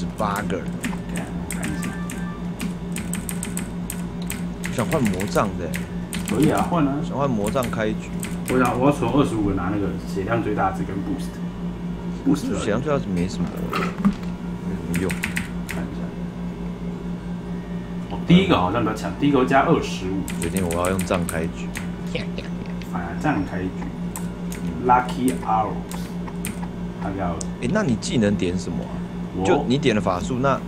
十八个人，看看一下，我想换魔杖的，可以啊，换啊。想换魔杖开局。我想我要存二十五个拿那个血量最大值跟 boost。boost 血量最大值没什么，没什么用。看一下。哦，第一个好像比较强，第一个加二十五。决定我要用杖开局。反杖开局，Lucky Arrows。他叫哎，那你技能点什么啊？我就你点了法术，那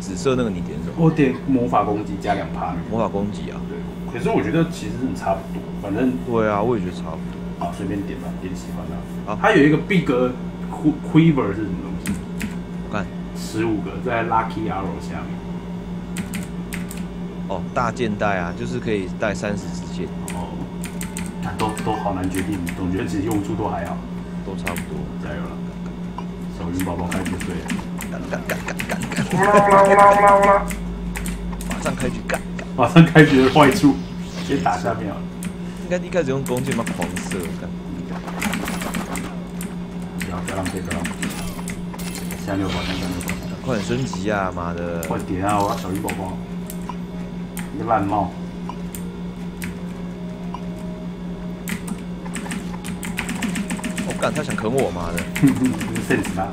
紫色那个你点什么？我点魔法攻击加两趴。魔法攻击啊？对，可是我觉得其实是差不多，反正对啊，我也觉得差不多。好随便点吧，点喜欢的。好它有一个 Big Qui- Quiver 是什么东西？我看十五个在 Lucky Arrow 下面。哦，大剑带啊，就是可以带三十支箭，哦，那都都好难决定，总觉得其实用处都还好。都差不多。加油了，小云宝宝开始对了。干干干干干干，乌啦乌啦乌啦乌啦乌啦！马上开局干干。马上开局的坏处，先打下面啊。应该一开始用弓箭吗？狂射干。不要不要浪费，不要浪费。下六宝，下六宝。快点升级啊！妈的！快点啊！我要小鱼宝宝。一个烂帽。我干，他想啃我妈的！现实啦。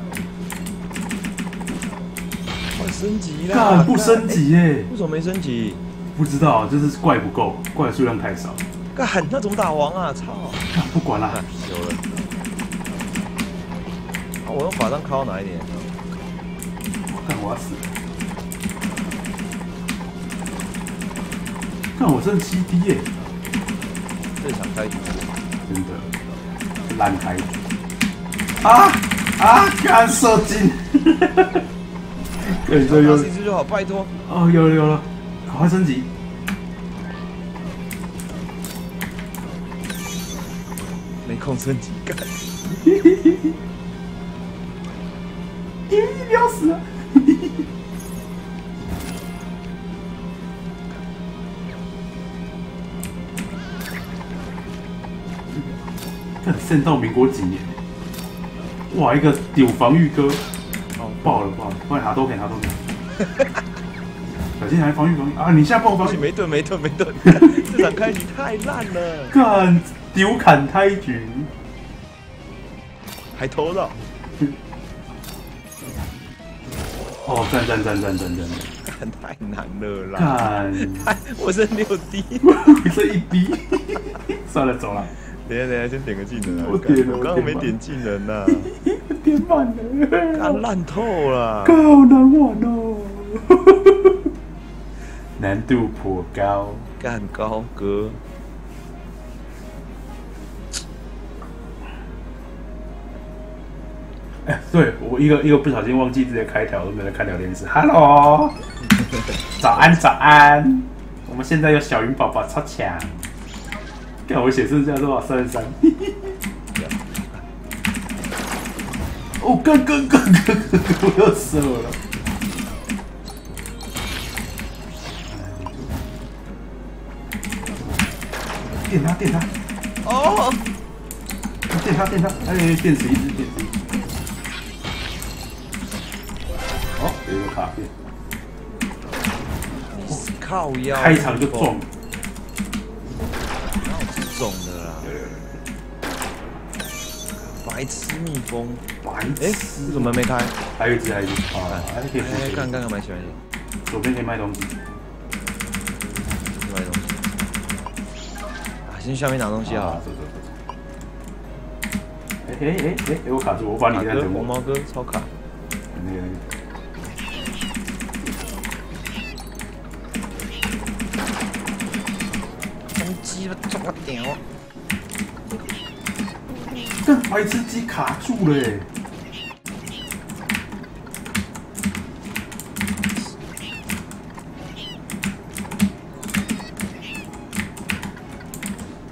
快升级啦！干不升级耶？为什么没升级？不知道，就是怪不够，怪的数量太少。干，那怎么打王啊？操！干不管啦看，有了。啊，我用法杖敲哪一点？看我要死了。看我剩七滴耶，这场开局真的烂开局。啊啊！干射精。有打死一只就好，拜托。哦，有了有了，赶快升级。没空升级，干。咦，不要死啊！看圣到民国几年？哇，一个有防御哥，哦，爆了爆了！快拿多可以拿多可以。小心还防御防御啊！你现在爆防御，没盾没盾没盾，这 场开局太烂了，干丢砍开局。还偷到，哦，赞赞赞赞赞赞！干太难了啦！干，太，我剩六滴。这一滴，算了，走了。等下等下，先点个技能啊！我点了我刚刚没点技能呐，点满了，干烂透了。好难玩哦，难度颇高。干高哥，哎，对我一个一个不小心忘记直接开条，都没在看聊天室。Hello，早安早安，我们现在有小云宝宝超强。看我写剩下多少三十三。哦，干干干干干，我要死了。电他电他哦，电他电他，哎，电死一只电死一只。哦，有一个卡片，靠腰，开场就撞，种的啦？白痴蜜蜂，白哎，痴为什么门没开？还有一只，还有一只，啊，还可以哎，复看看看，买起来左边可以卖东西，卖东西。啊，先去下面拿东西啊！走走走走。哎哎哎哎，哎我卡住，我把你给他等我。红毛哥超卡，屌！这白痴机卡住了哎！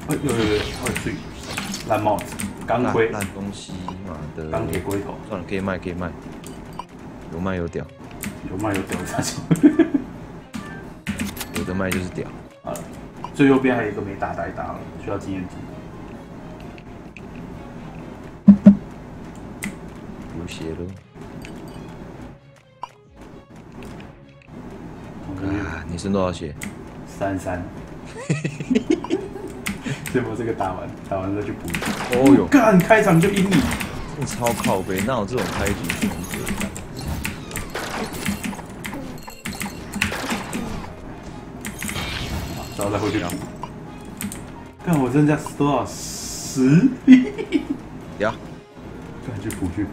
哎有有有，二岁，蓝帽子，钢盔，烂东西，妈的！钢铁龟头，算了，可以卖，可以卖，有卖有屌，有卖有屌下去。有的卖就是屌。最右边还有一个没打，打一打了，需要经验值。流血了。啊，你剩多少血？三三。嘿嘿。这个打完，打完了就补。哦呦，干，开场就阴你。超靠背，那我这种开局如何？然后再回去补。看我剩下多少十？呀，赶去补去补。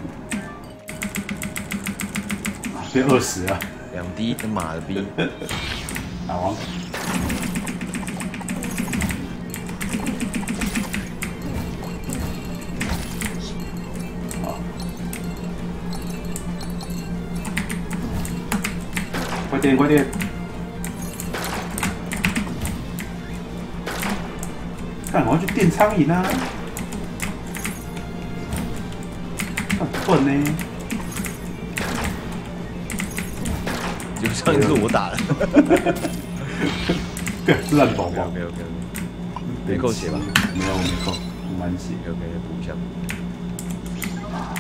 啊，变二十啊。两滴，他妈的逼！打王。好。快点，快点！看，我要去电苍蝇啊！很笨呢。就上一次我打的，烂宝宝。OK OK，没扣血吧？没有，没扣，满血。OK，补一下。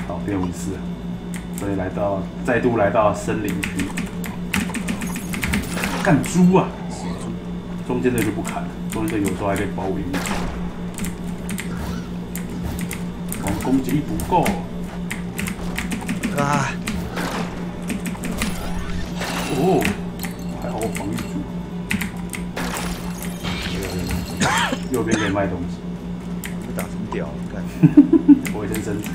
好，变五次，所以来到再度来到森林区。干猪啊！中间的就不砍了，中间的有时候还可以包围你。我们攻击力不够。啊！哦，还好我防御住。右边可以卖东西，被打成屌，看。我先升级。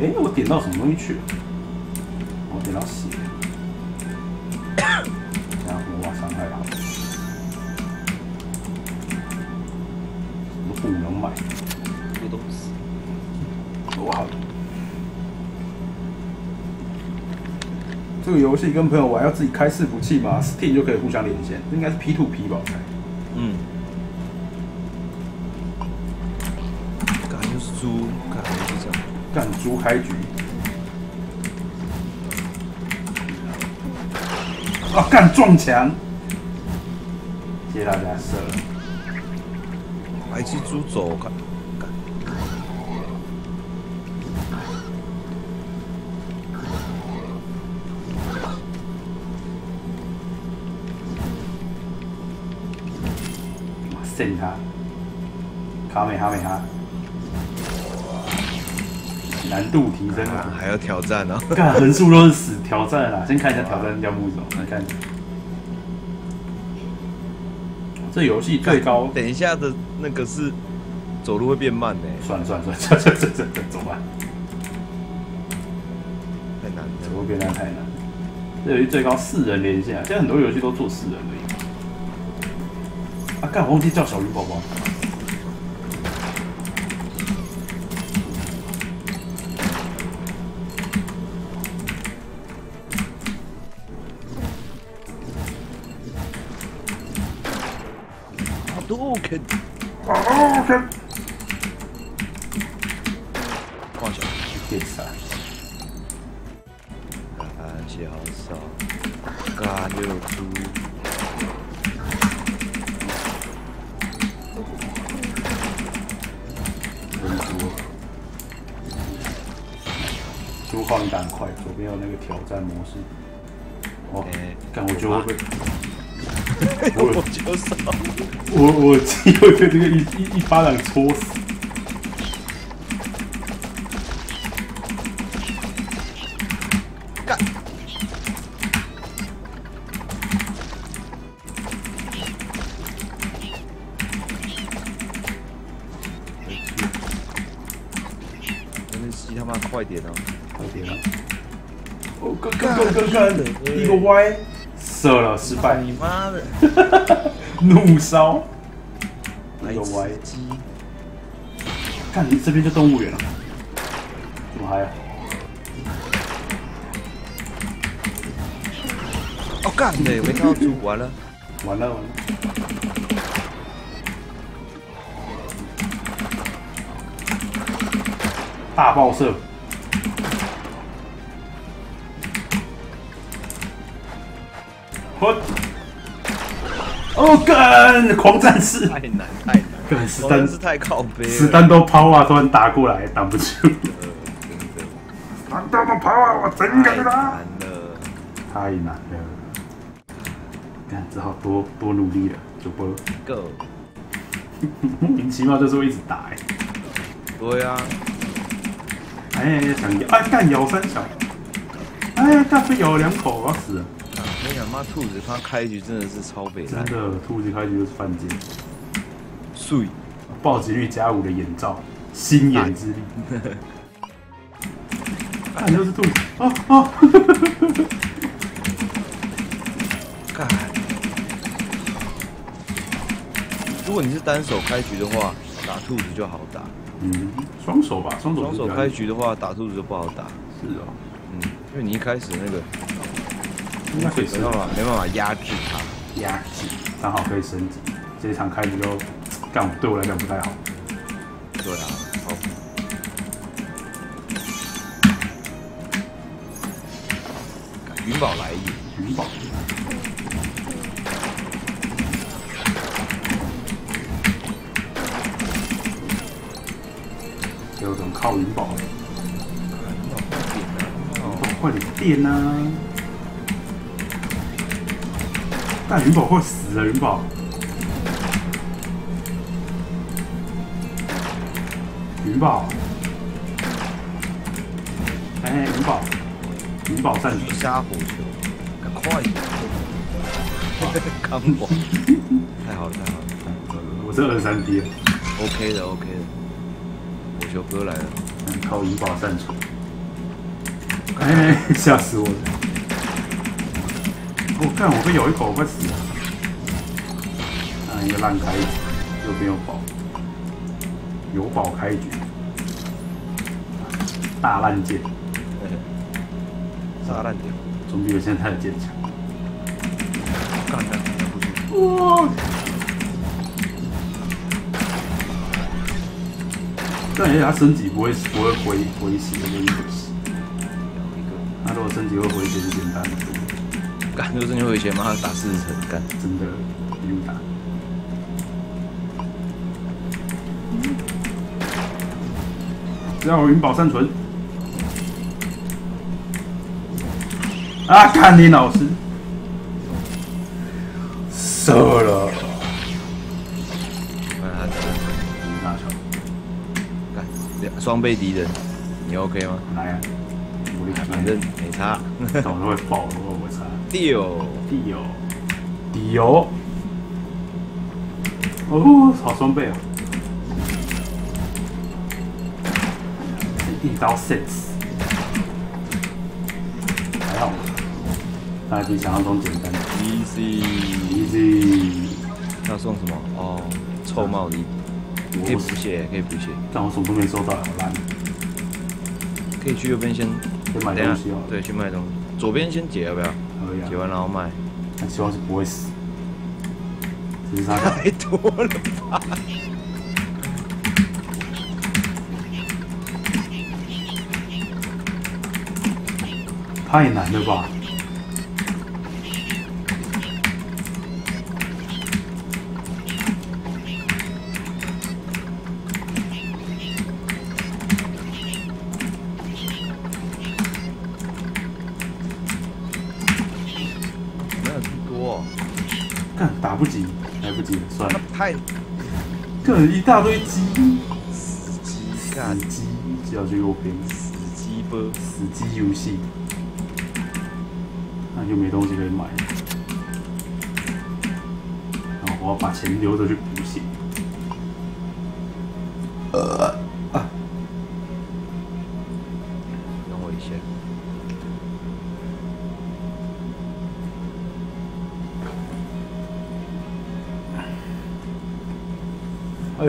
哎，我点到什么东西去了？我点到血，然后魔法伤害好。不能买？这个都死。哇！这个游戏跟朋友玩要自己开伺服器嘛，Steam 就可以互相连线，应该是 P to P 吧？我猜。干猪开局。啊！干撞墙！谢谢大家射了。白痴猪走，看。干。扇他，卡美哈美哈，难度提升啊，了。还要挑战呢、啊。干横竖都是死挑战啦，先看一下挑战要木种，来看。这游戏最高，等一下的那个是走路会变慢呢、算了算了算了，这这这这这怎么办？太难怎了。么变态太难？这游戏最高四人连线啊，现在很多游戏都做四人而已。啊，干我忘记叫小鱼宝宝。放下。电闪，番茄好少，干六猪。猪号你打很快，左边有那个挑战模式。哦哎，干我觉得会被。我就少。我我机会被这个一一一巴掌戳死。个歪，射了，失败。你妈的！怒烧，白一个歪。鸡，看你这边就动物园了，怎么还啊？哦干的，没看到猪，完了。完了完了！大爆射！哦干，狂战士！太难太难。干实真弹是太靠背了。实弹都抛啊，突然打过来挡不住。呃真的实弹都抛啊，我真太给他。难了。太难了，看只好多多努力了，主播 Go。莫名其妙就是会一直打哎、对啊，哎，想咬，哎，干咬三小，哎，干被咬了两口，我要死了！啊我跟你讲，妈兔子他开局真的是超北烂，真的，兔子开局就是犯贱，碎。暴击率加五的眼罩，心眼之力。看就是兔子，哦哦，干。如果你是单手开局的话，打兔子就好打；嗯，双手吧，双手双手开局的话，打兔子就不好打。是哦，嗯，因为你一开始那个应该可以升没办法，没办法压制它。压制，刚好可以升级。这一场开局就干，对我来讲不太好。对啊，好。干云宝来也，云宝。有种靠云宝，快点电啊！但云宝会死啊，云宝！云宝！哎，云宝！云宝散狙杀火球，赶快点！康宝，太好了太好了我是二三 D，，OK 的 OK 的，火球哥来了，靠云宝散出。哎，吓死我了！我、看我被咬一口，我快死了。啊，一个烂开局，右边有宝，有宝开局，大烂剑，大烂掉，总比我现在的剑强。干干干不去，哇！但而且它升级不会不会回回血，有点可惜。咬一个，它如果升级会回血就简单很多，干就是你回血马上打四十层，干真的不用打。只要我云宝善存。啊！看你老师，射了，看他这你大球，干两双倍敌人，你 OK 吗？来啊！我力反正没差，总是会爆，我我擦。丢，地油，地油，哦，好双倍啊！一刀 six，还好，大家比想象中简单。easy，easy，那送什么？哦，臭帽子，可以补血，可以补血，但我什么都没收到，好烂。可以去右边先，先买等下东西哦，对，去卖东西，左边先解要不要？可以解啊，完然后卖，但希望是不会死。只是他太多了吧？太难了吧？不及，来不及了，算了。太这一大堆鸡，死鸡干死鸡，只要去右边，死鸡波，死鸡游戏，那就没东西可以买了。然后我要把钱留着去补血。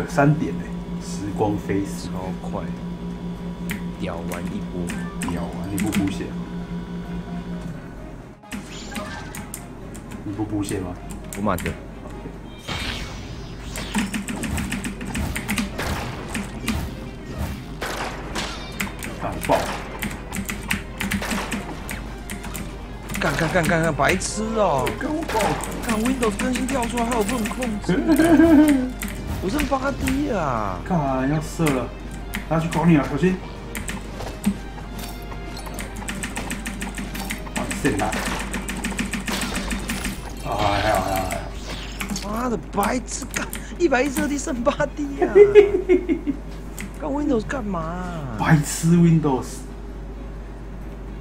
三点嘞，时光飞逝，超快，屌完一波，秒完！你不补血？你不补血吗？我满的，干爆！干干干干干，白痴哦、干爆！看 Windows 更新跳出来，还有不能控制，剩八滴啊！干嘛要射了？拿去搞你啊，小心！啊，射他！啊，还好还好还好。妈的，白痴！干一百一十二滴剩八滴啊！干 Windows 干嘛、啊？白痴 Windows！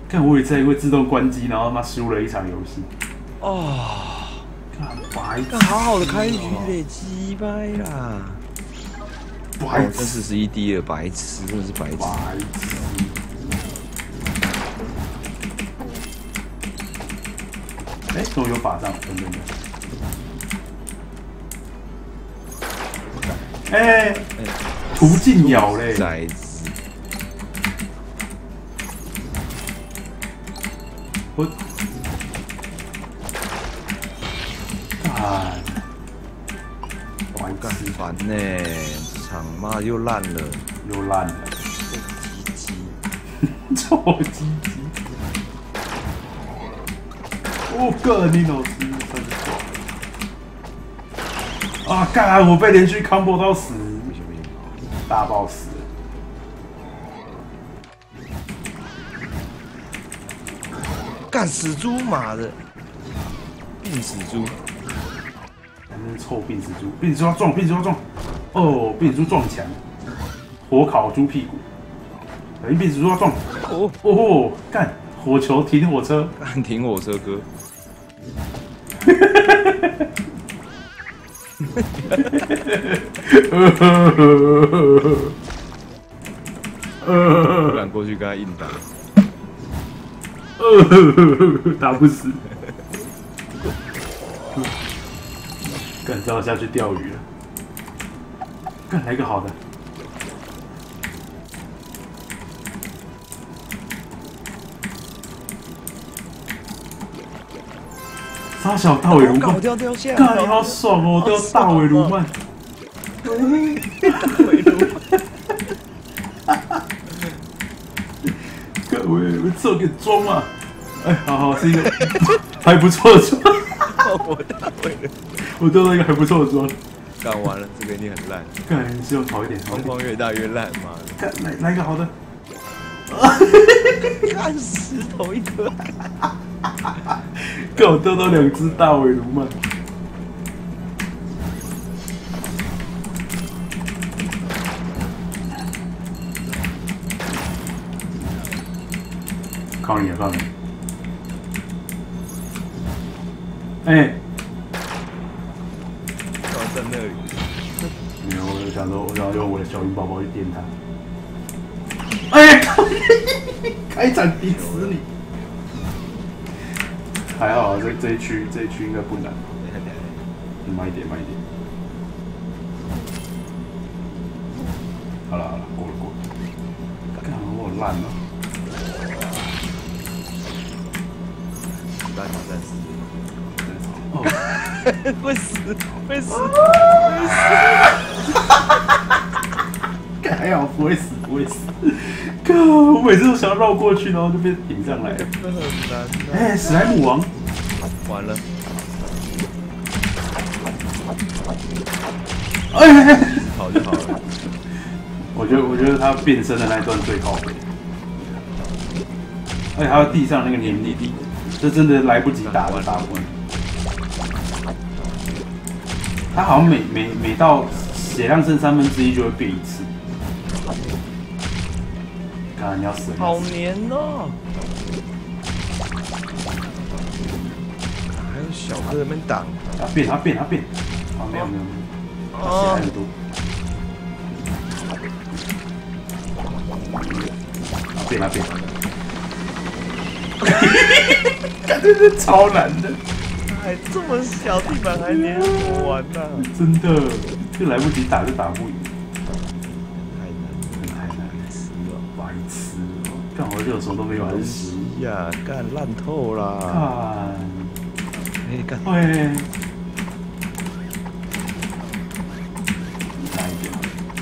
看我也在会自动关机，然后他妈输了一场游戏。哦，干白痴！干好好的开局嘞，鸡掰啦！白哦，剩四！十一滴了，白痴，真的是白痴。白痴！哎，怎么有法杖？等等等。哎，途径鸟嘞！白干痴，烦呢，这场妈又烂了，又烂了，臭鸡鸡。臭鸡鸡！我干，你老师真爽！啊，干！我被连续 combo 到死，不行不行，大 boss。干死猪妈的，病死猪！臭病死猪，病死猪要撞，病死猪要撞。哦，病死猪撞墙，火烤猪屁股。哎，病死猪要撞。哦，哦，干！火球停火车，干停火车哥，不敢过去跟他硬打。打不死。只好下去钓鱼了。干，来个好的。沙小大尾鲈鳗，干你好爽哦！我钓大尾鲈鳗，尾鲈干我我这给装嘛。哎，好好是一个还不错的装，我大尾鲈。我做到一个还不错的装。干完了，这个一定很烂，干，希望好一点，好一点。状况越大越烂，妈的！干，来来一个好的。干石头一颗，干我钓到两只大尾龙嘛。靠你了，靠你！哎、干嘛在那里？没有，我就想说，我想用我的小鱼宝宝去电他。哎、靠 开场敌死你！还好啊，这这一区这一区应该不难。慢一点，慢一点。好了好了，过了过了。干嘛我烂了？烂挑战死，哦，会 死会死，干 还好不会死，不会死。干，我每次都想要绕过去，然后就被顶上来了。哎、史莱姆王，完了，哎、好就好了。我觉得我觉得他变身的那一段最靠北。而且还有地上那个黏腻地，这真的来不及打了打不完。他好像每每每到血量剩三分之一就会变一次。看你要死！好黏哦！还有小哥在那边挡，他变，他变，他变。啊，没有没有没有，他血还很多。啊，变，他变。感觉是超难的，还这么小地板还黏我玩呐、真的，就来不及打就打不赢，太难太难了，死了！白痴哦！干我六手都没玩死，呀，干烂透啦！看，哎，干会，哪一点？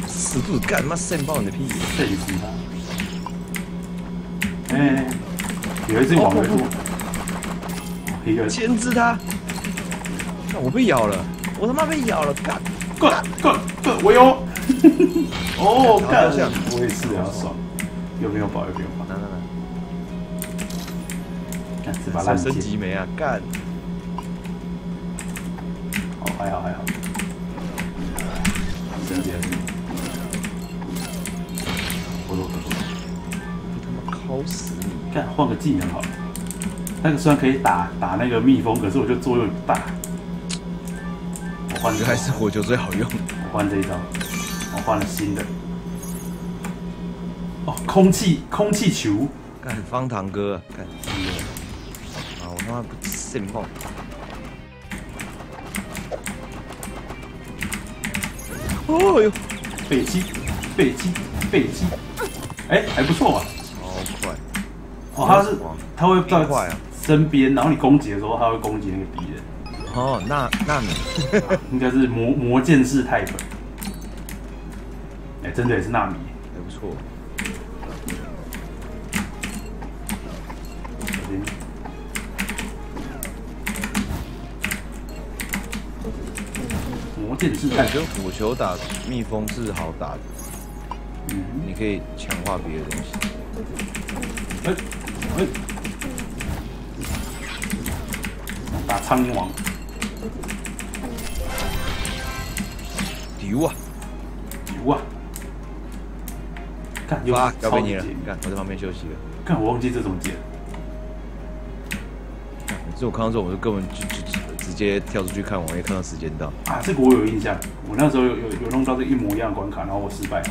死不干妈扇爆你的屁！震死他！哎、有一只网围兔，一个牵制他！干我被咬了，我他妈被咬了！干干干干，我有。哦，好干像，我也是啊，爽。有没有宝？有没有宝？来来来，干这把烂升剑，级没啊？干，哦，还好还好。升级了，升级了。不错不错。他妈烤死你！干换个技能好了。那个虽然可以打打那个蜜蜂，可是我觉得作用不大。我换这个还是火球最好用。我换这一招，我换了新的。哦，空气空气球，干方糖哥，干啊！我他妈不信梦。哦呦，背击背击背击，哎，还不错吧？超快！哦，他是哇它会到变快啊身边，然后你攻击的时候，他会攻击那个敌人，哦，那那你 应该是魔魔剑士 type。哎，真的也是纳米。还不错。感觉火球打蜜蜂是好打的，嗯，你可以强化别的东西。哎哎，打苍蝇王，丢啊！牛啊！看，又哇，是交给你了超级解。干，我在旁边休息了。看，我忘记这怎么解了。干每次我看到这种，我就根本就就就直接跳出去看网页，看到时间到。啊，这个我有印象，我那时候有有有弄到这一模一样的关卡，然后我失败了。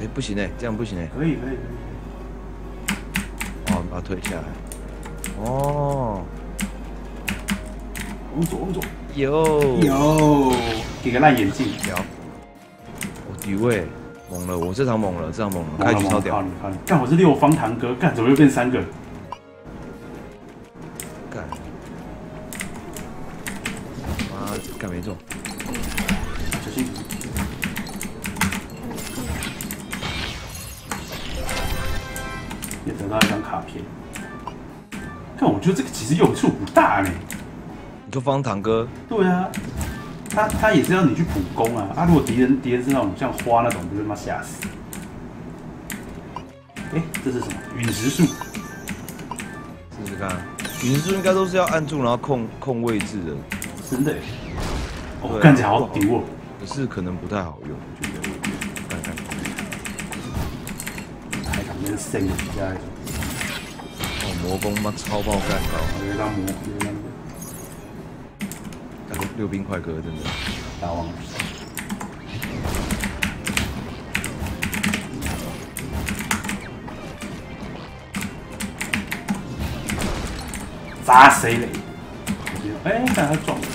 哎，不行哎，这样不行哎。可以可以可以，哦，把它推下来。哦，往左往左，有有，给个烂眼镜，屌！我丢哎，猛了！我这场猛了，这场猛了，开局超屌好，！你看，干我是六方堂哥，干怎么又变三个？方堂哥，对啊，他他也是要你去普攻啊。啊，如果敌人敌人是那种像花那种，不是他妈吓死。哎、这是什么？陨石术。试试看啊。陨石应该都是要按住，然后控控位置的，真的耶，哦，看起来好丢哦。可是可能不太好用，我觉得。看看，还想跟圣一下。哦，魔攻妈超爆干高，有一张魔，有一张那个干六冰快哥真的。大王。砸谁嘞？哎，看他撞了。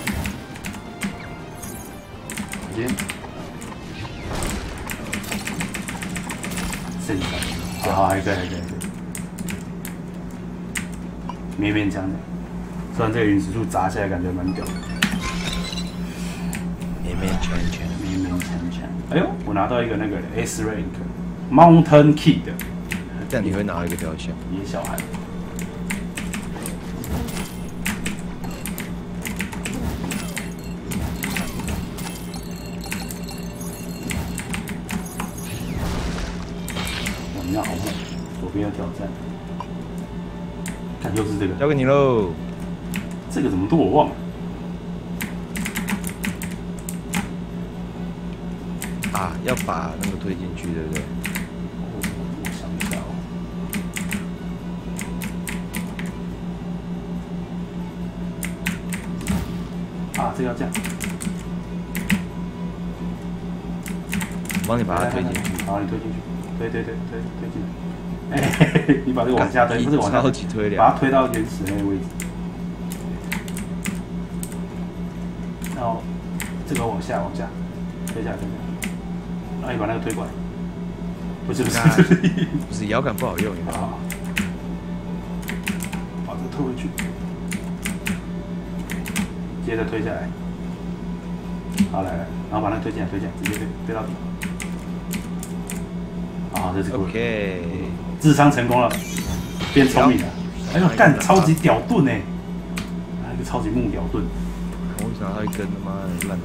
直接。剩下，好，还可以，还可以，还可以。勉勉强强，虽然这个陨石柱砸下来感觉蛮屌的。哎呦，我拿到一个那个 S rank Mountain Kid 这样你会拿到一个雕像。野小孩。我们要好猛，左边要挑战。看，又是这个，交给你喽。这个怎么都我忘了。啊，要把那个推进去，对不对？想一下哦。啊，这个要这样。我帮你把它推进去。好，你推进去，推推推推推进来。哎、你把这个往下推，不是往下超级推把它。推到原始那个位置。然后这个往下往下推下来，推下来。然后你把那个推过来。不是不是不是。摇杆不好用，你知道吗？把这个推回去，接着推下来，好来来，然后把那个推进来推进来，直接推推到底。好，这是 OK，智商成功了，变聪明了。哎呦，干超级屌盾呢！来一个超级木屌盾，我想到一根他妈的烂木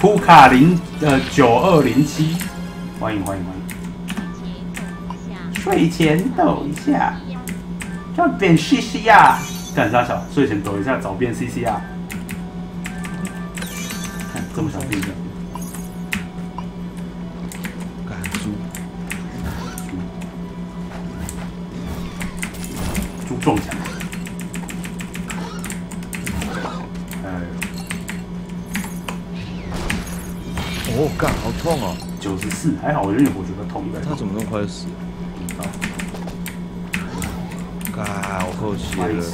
普卡零呃九二零七，欢迎欢迎欢迎。睡前抖一下，要变 CC 啊！干啥小？睡前抖一下，找变 CC 啊！看这么小变的，干猪，哦，干好痛哦！九十四，还好，我有点火觉得痛一百。他怎么那么快就死了？好？干，我扣血了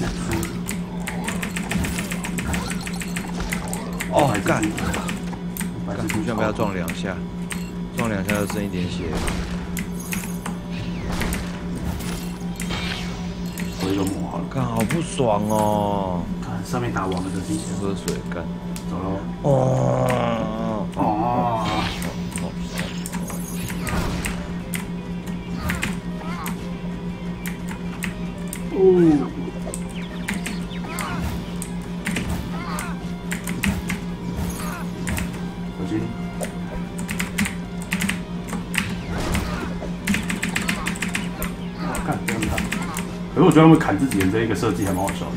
哦，干，干，白痴猪互相被他撞两下，撞两下就剩一点血了。我一个魔好了，干，好不爽哦！看上面打王的机器先喝水，干。走喽。哦，觉得他们砍自己人这一个设计还蛮好笑的。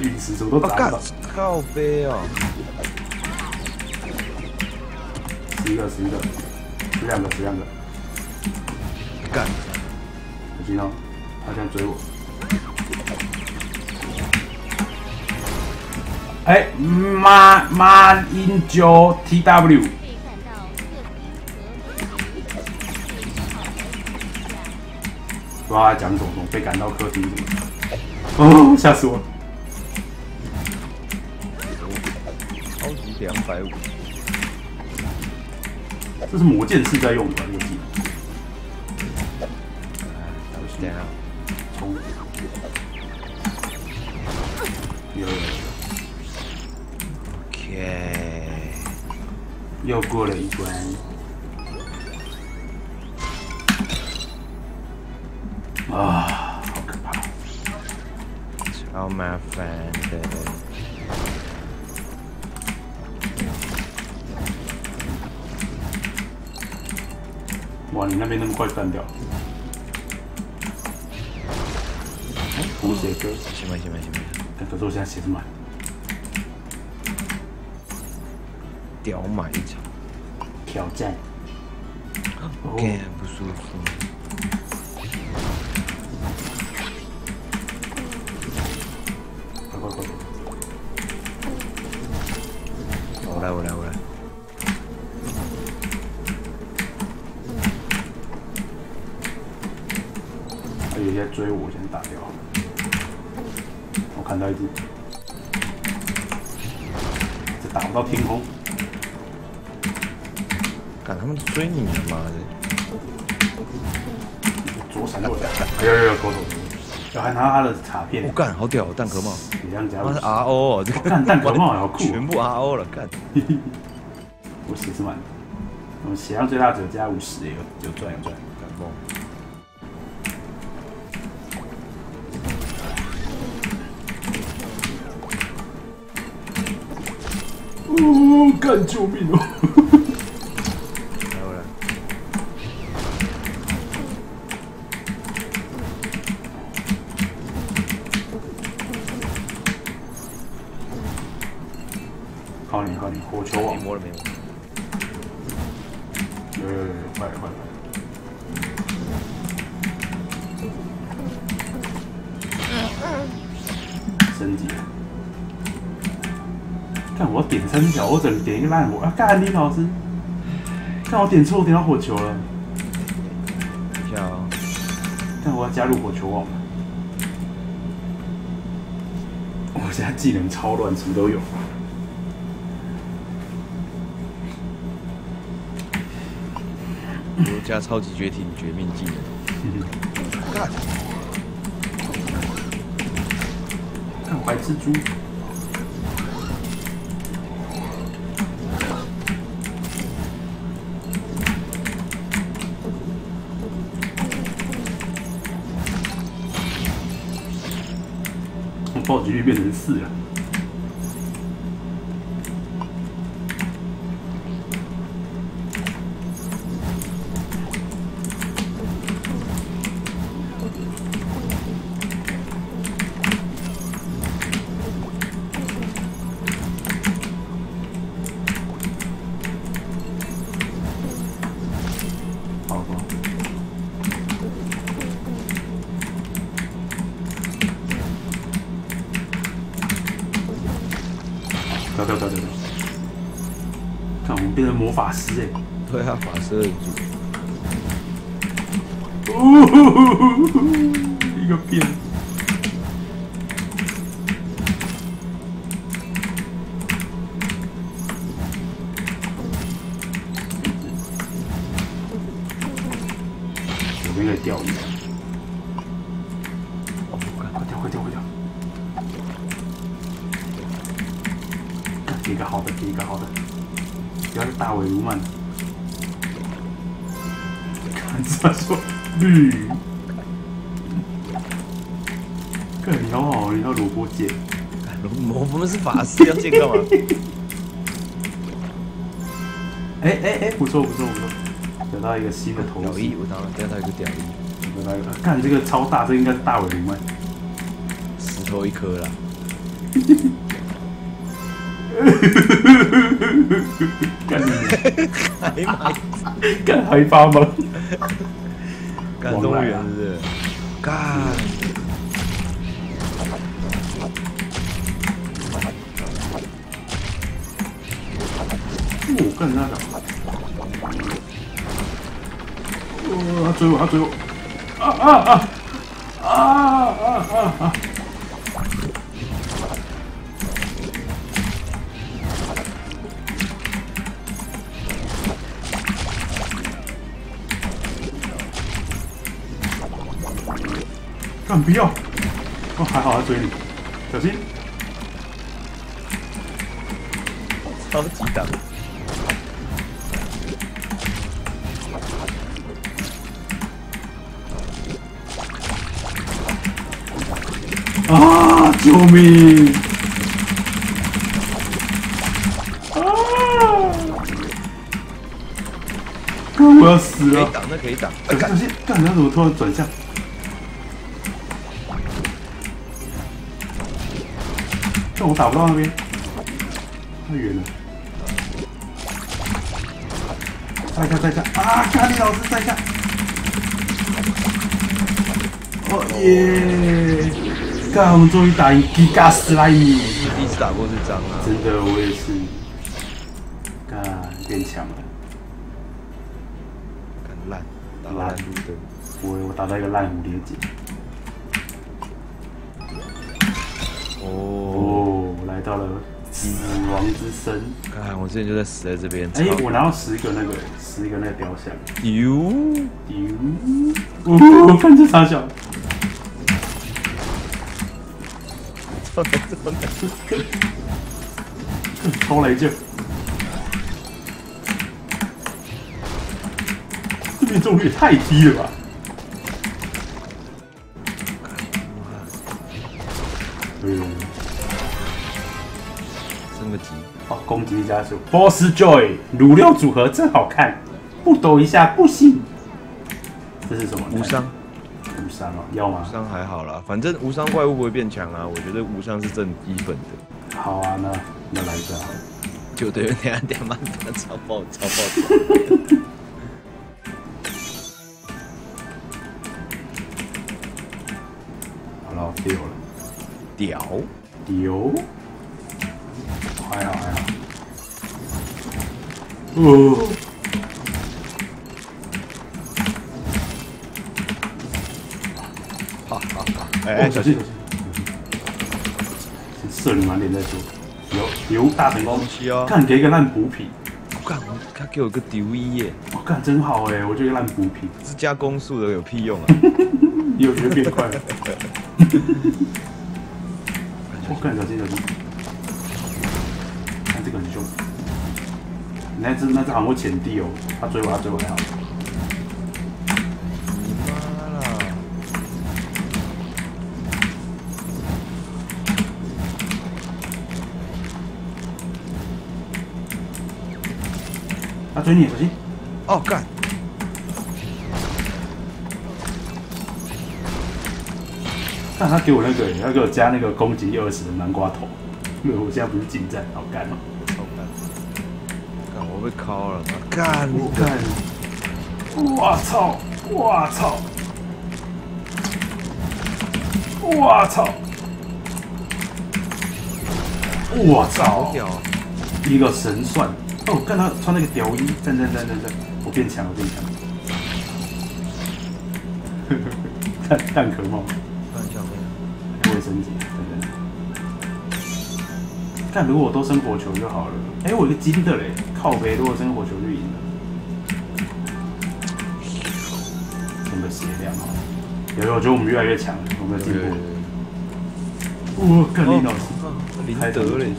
陨石什么都靠背哦！十一个，十一个，十两个，十两个，干，小心哦，他现在追我。哎，马马英九 T W，不知道他讲什么，被赶到客厅。哦，吓死我了！超级两百五，这是魔剑士在用的吧这超麻烦的。哇，你那边那么快断掉？补血歌，行吧，行吧，行吧，可是我现在写这满，屌买一场，挑战。哦干不舒服。他的卡片我，干，好屌，蛋壳帽，你这样加他妈是，RO 哦，这个干蛋壳帽好酷哦全部 RO 了，干。我血是满的，我们血量最大只有加五十，有有赚有赚。感冒。哦，干救命哦！点一个烂火啊！干你老师，看我点错，点到火球了。等一下哦，看我要加入火球网了。我现在技能超乱，什么都有。我加超级绝体绝命技能。看，看白蜘蛛，我暴击率变成四了。法师哎、对啊，法师忍住。哦呼呼呼呼一个变。看这说绿，看你好好，你要萝卜剑。我我们是法师，要剑干嘛？哎哎哎，不错不错不错，得到一个新的头饰，，我当然得到一个屌翼，得到一个，看这个超大，这应该是大尾鲈鳗。石头一颗啦。干你，哎妈！干还发吗？干动物园是不是？干，我，干那个，哦，他追我，他追我，啊啊啊啊啊啊啊！干不要！哦，还好他追你，小心！超级挡。啊！救命！我要死了！可以挡，那可以挡。小心小心！干他怎么突然转向？但我打不到那边，太远了。再一下，再一下啊！咖喱老师，再一下！哦耶！干，我们终于打赢皮卡斯莱米！我是第一次打过这张啊。真的，我也是。干，变强了。干烂，打到烂路灯。我我打到一个烂蝴蝶结。到了死亡之森。看我之前就在死在这边。哎、操我拿到十个那个，十个那个雕像。丢，丢，我，看这傻小，操这么难超雷劲。这命中率也太低了吧！哦，攻击力加速，Boss Joy 卤料组合真好看，不抖一下不行。这是什么？无伤，无伤哦，要吗无？伤还好啦，反正无伤怪物不会变强啊。我觉得无伤是正一本的。好啊，那那来一下。就对，等下等下慢点，超爆超爆。好了，丢了，屌，丢，还好还好。哦，哈哈哈！哎哎，小心小心小！心！射你满脸再说。有有大成功东，西哦！看给一个烂补品，我干，他给我个丢一耶，我看真好哎，我就一个烂补品，是加攻速的有屁用啊！有觉得变快了。我看小心小心，那只那只好像会潜地哦，他追我他追我还好。他追你小心，哦干！看他给我那个，他给我加那个攻击力二十的南瓜头，因为我现在不是近战，好干哦。被敲了！干你我看，我操！我操！我操！我操！一个神算！哦，我看他穿那个屌衣，站站站站站，我变强，我变强。蛋蛋壳帽，看一下没卫生纸，等等。看，如果我都生火球就好了。哎、我有一个金的嘞，靠背，如果生火球就赢了。真的血量哦！有有，我觉得我们越来越强了，我们有进步。哇，干林老师，林德嘞！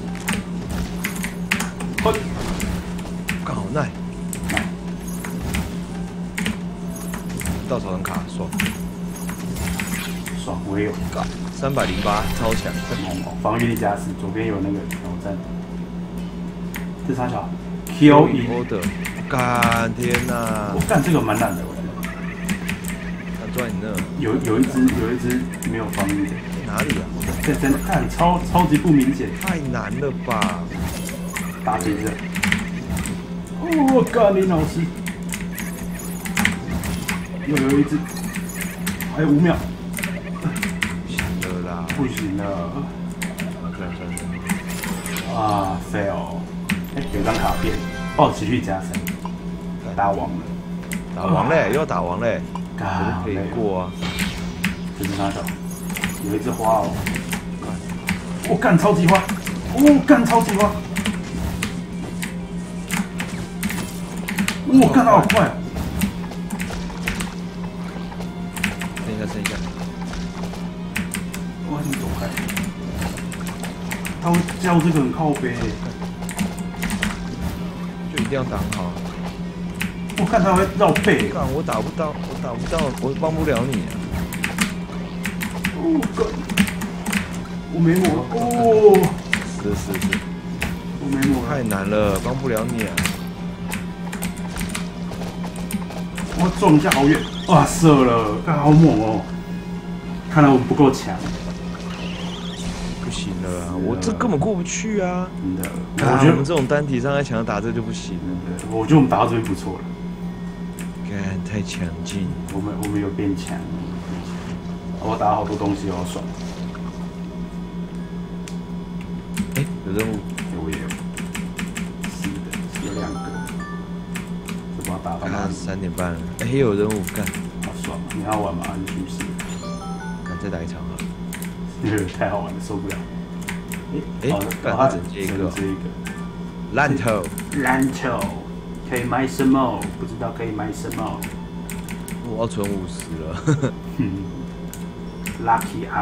快干好耐！来稻草人卡爽，爽，我也有。干三百零八超强！哦防御力加四，左边有那个挑战。这三小 Q 一，order，干天哪我！干这个蛮难的，我觉得。看抓你那有有一只有一只没有防御的，在哪里啊？这真的看超超级不明显，太难了吧！打几只？哦，干林老师，又有一只，还有五秒！不行了算了算了算了，啊，fail！哎，有张卡片，哦，持续加分，打王了，打王嘞，又要打王嘞，我干就可以过啊！这是哪小？有一只花哦，我干超级花，我干超级花，我干的好快他会叫这个很靠背，就一定要挡好。我看他会绕背。干我打不到，我打不到，我帮不了你啊！哦，我没抹哦，是是是，我没抹太难了，帮不了你啊！我撞一下好远，哇，射了，看好猛哦！看来我们不够强，啊，我这根本过不去啊！真的。我我觉得我们这种单体伤害强打这就不行我觉得我们打到这边不错了，干太强劲。我们我们有变强。我打好多东西，好爽。哎，有任务，我也有，是的，有两个，就把它打到三点半了，哎，有任务，干，好爽！你要玩吗？你去试，干再打一场好了。太好玩了，受不了。诶好的干好它整接一个整这一个烂头，篮球可以买什么？不知道可以买什么。我要存五十了。嗯，Lucky out。